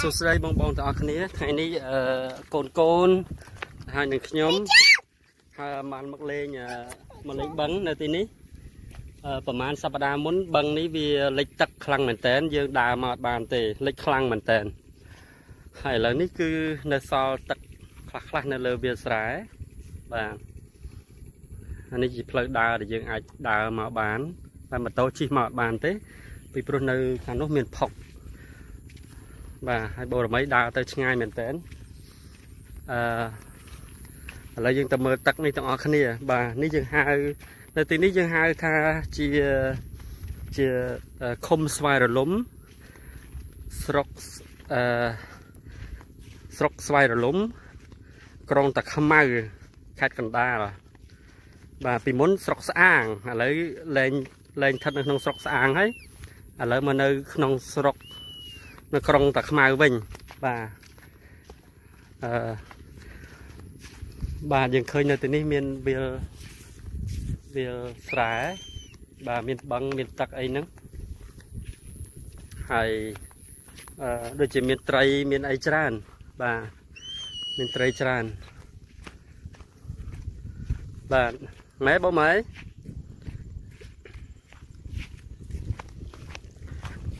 សួស្តីបងប្អូនទាំងអស់គ្នាថ្ងៃនេះអឺកូនកូនហើយនឹងខ្ញុំហើយបានមកលេងមកលេងបឹងនៅទីនេះអឺប្រហែលសប្តាហ៍មុនបឹងនេះវាលិចទឹកខ្លាំងមែនតើយើងដើរមកអត់បានទេលិចខ្លាំងមែនតើហើយឥឡូវនេះគឺនៅសល់ទឹកខ្លះខ្លះនៅលើវាលស្រែបាទអានេះជាផ្លូវដើរដែលយើងអាចដើរមកបានតែម៉ូតូជិះមកអត់បានទេពីព្រោះនៅខាងនោះមានផុក បាទហើយបូរមីដើរទៅឆ្ងាយមែនតើអឺឥឡូវយើងទៅមើលទឹកនេះទាំងអស់គ្នា បាទនេះយើងហៅនៅទីនេះយើងហៅថាជាជាឃុំស្វាយរលំស្រុកអឺស្រុកស្វាយរលំ ក្រុងតាខ្មៅខេត្តកណ្ដាលបាទពីមុនស្រុកស្អាងឥឡូវលែងលែងស្ថិតនៅក្នុងស្រុកស្អាងហើយឥឡូវមកនៅក្នុងស្រុក នៅក្រុងតាខ្មៅវិញបាទអឺបាទយើងឃើញនៅទីនេះមានវាលវាលស្រែបាទមានបឹងមានទឹកអីហ្នឹងហើយអឺដូចជាមានត្រីមានអីច្រើន បាទមានត្រីច្រើនបាទម៉ែបងម៉ែ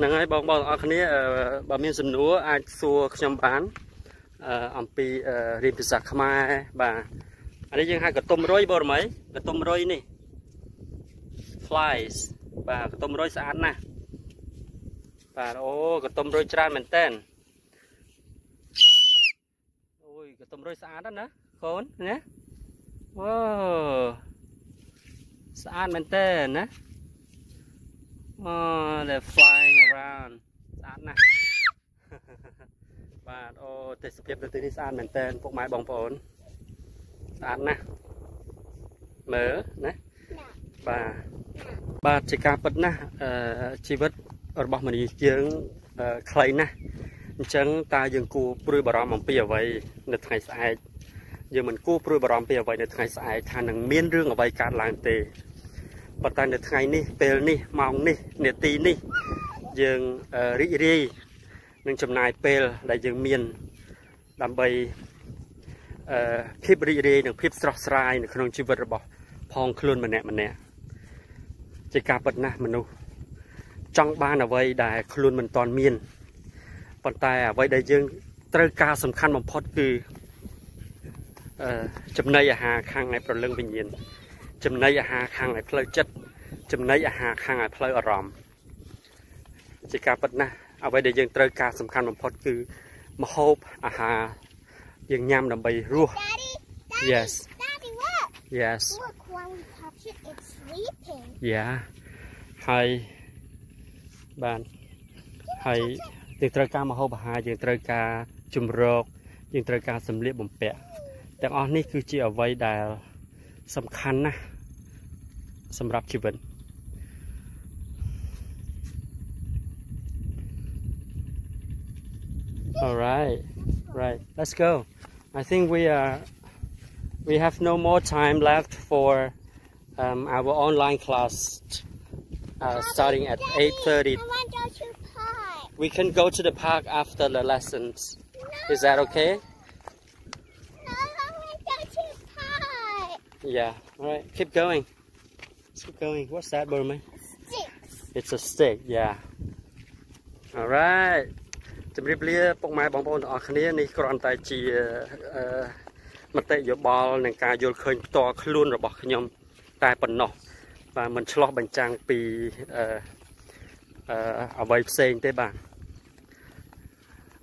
ហ្នឹងហើយបងប្អូនអរគ្នាបើមានសំណួរអាចសួរខ្ញុំបានអំពីរៀនភាសាខ្មែរបាទអានេះយើងហៅកតុំរុយបងរមីកតុំរុយនេះ flies បាទកតុំរុយស្អាតណាស់បាទអូកតុំរុយច្រើនមែនតើអូយកតុំរុយស្អាតណាស់កូនណាអូស្អាតមែនតើណា Oh they're flying around ស្អាតណាស់បាទអូទេសភាពនៅទីនេះស្អាតមែនតើពុកម៉ែបងប្អូនស្អាតណាស់មើលណាបាទបាទជាការពិតណាស់អឺជីវិតរបស់មនុស្សយើងខ្លីណាស់អញ្ចឹងតើយើងគួរព្រួយបារម្ភអំពីអ្វីនៅថ្ងៃស្អែកយើងមិនគួរព្រួយបារម្ភពីអ្វីនៅថ្ងៃស្អែកថានឹងមានរឿងអ្វីកើតឡើងទេ ប៉ុន្តែនៅថ្ងៃនេះពេលនេះម៉ោងនេះនាទីនេះយើងរីករាយនឹងចំណាយពេលដែលយើងមានដើម្បីអឺភាពរីករាយនិងភាពស្រស់ស្រាយនៅក្នុងជីវិតរបស់ផងខ្លួនម្នាក់ម្នាក់ជាការពិតណាស់មនុស្សចង់បានអ្វីដែលខ្លួនមិនទាន់មានប៉ុន្តែអ្វីដែលយើងត្រូវការសំខាន់បំផុតគឺចំណីអាហារខាងនៃប្រលឹងវិញ្ញាណ ចំណីអាហារខាងឯផ្លូវចិត្តចំណីអាហារខាងឯផ្លូវអារម្មណ៍ជាការពិតណាស់អ្វីដែលយើងត្រូវការសំខាន់បំផុតគឺម្ហូបអាហារយើងញ៉ាំដើម្បីរស់ Yes Daddy look Yes Look when we touch it it's sleeping Yeah ហើយបានហើយយើងត្រូវការម្ហូបអាហារយើងត្រូវការជំរកយើងត្រូវការសម្លៀកបំពាក់ទាំងអស់នេះគឺជាអ្វីដែលសំខាន់ណាស់ สำหรับชีวิตอ right right. Let's go. I think we are we have no more time left for um, our online class uh, starting at 8:30 we can go to the park after the lessons. Is that okay? Yeah, all right, keep going. Let's keep going. What's that, Burma? Six It's a stick, yeah. All right. ជំរាបលាពុកម៉ែបងប្អូនទាំងអស់គ្នានេះគ្រាន់តែជាអឺមតិយោបល់និងការយល់ឃើញផ្ទាល់ខ្លួនរបស់ខ្ញុំ តែប៉ុណ្ណោះបាទមិនឆ្លោះបញ្ចាំងពីអឺអឺអ្វីផ្សេងទេបាទ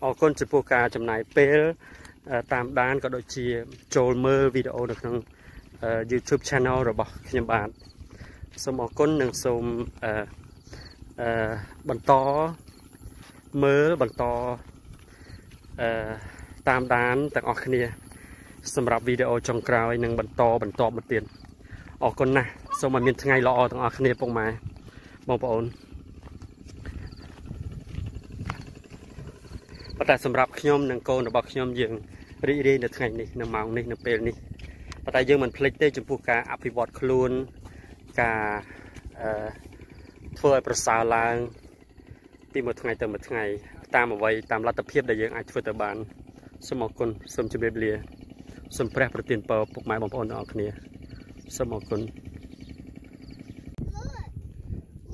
អរគុណចំពោះការចំណាយពេលតាមដានក៏ដូចជាចូលមើលវីដេអូនៅក្នុង YouTube Channel របស់ខ្ញុំបាទ សូមអរគុណនិងសូមអឺអឺបន្តមើលបន្តអឺតាមដានទាំងអស់គ្នា សម្រាប់វីដេអូចុងក្រោយនិងបន្តបន្តមកទៀតអរគុណណាស់សូមឲ្យមានថ្ងៃល្អទាំងអស់គ្នាពុកម៉ែបងប្អូនប៉ុន្តែសម្រាប់ខ្ញុំនិងកូនរបស់ខ្ញុំយើងរីករាយនៅថ្ងៃនេះនៅម៉ោងនេះនៅពេលនេះប៉ុន្តែយើងមិនភ្លេចទេចំពោះការអភិវឌ្ឍខ្លួន ការអឺធ្វើឲ្យប្រសើរឡើងពីមួយថ្ងៃទៅមួយថ្ងៃ តាមអ្វីតាមលទ្ធភាពដែលយើងអាចធ្វើទៅបានសូមអរគុណសូមជម្រាបលាសូមព្រះប្រទានពរពុកម៉ែបងប្អូនទាំងអស់គ្នាសូមអរគុណ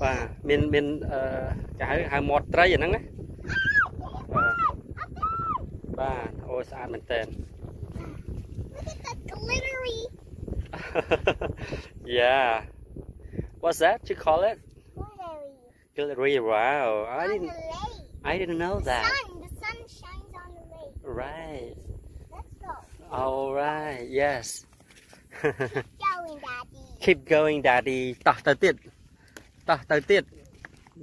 បាទមានមានអឺគេហៅហៅមាត់ត្រីអាហ្នឹងណាបាទបាទអូស្អាតមែនតើ Look at the glittery yeah What's that you call it? Glittery. Glittery, wow. I didn't, I didn't know the that. Sun, the sun shines on the lake. Right. Let's go. All right, yes. Keep going, Daddy. Keep going, Daddy. Tah tới tiệt. Tah tới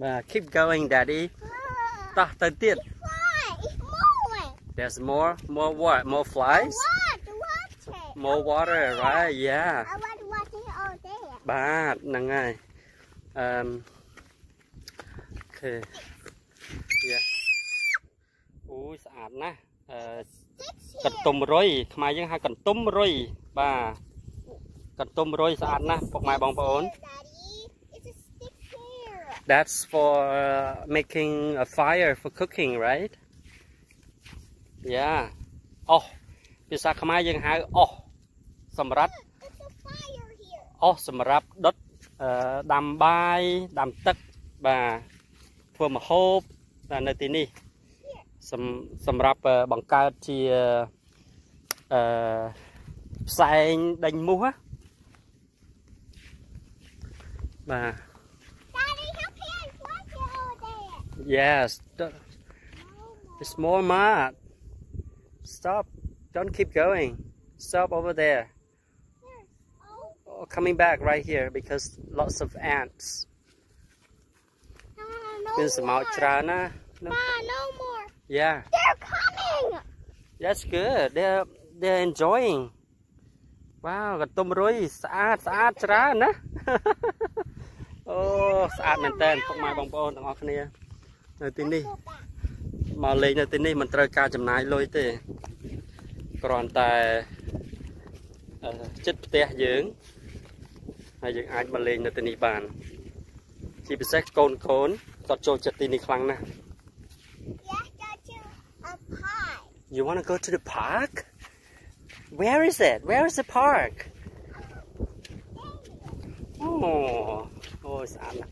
uh, keep going, Daddy. Tah tới tiệt. There's more, more what? More flies? More water, more water right? Yeah. បាទហ្នឹងហើយអឺមអូខេ yeah អូយស្អាតណាស់អឺ Sticks កន្ទុំរុយខ្មែរយើងហៅកន្ទុំរុយបាទកន្ទុំរុយស្អាតណាស់ពុកម៉ែបងប្អូន here, Daddy. It's a stick here. That's for uh, making a fire for cooking, right? Yeah. អោះភាសាខ្មែរយើងហៅអោះសម្រាប់ Look, it's a fire here. អោះសម្រាប់ដុតអឺដាំបាយដាំទឹកបាទធ្វើម្ហូបតែនៅទីនេះសំសម្រាប់អឺបង្កើតជាអឺផ្សែងដេញមូសណាបាទ Daddy, how can I watch it all day? yes No It's more mud. Stop. Don't keep going. Stop over there. More. Oh, Oh, coming back right here because lots of ants. no, no មានសមុទ្រ more. ច្រើនណា No. Ma, no more. Yeah, They're coming. that's good. They're they're enjoying. Wow កន្ទុំរុយស្អាតស្អាតច្រើនណាអូស្អាតមែនតើពុកម៉ែបងប្អូនទាំងអស់គ្នានៅទីនេះ Go back. មកលេងនៅទីនេះមិនត្រូវការចំណាយលុយទេគ្រាន់តែអឺចិត្តផ្ទះយើង ហើយយើងអាចមកលេងនៅទីនេះបាន ជាពិសេសកូនកូនគាត់ចូលចិត្តទីនេះខ្លាំងណាស់ Yes, go to a pie. You want to go to the park Where is it Where is the park អូអូស្អាតណាស់ម៉ែ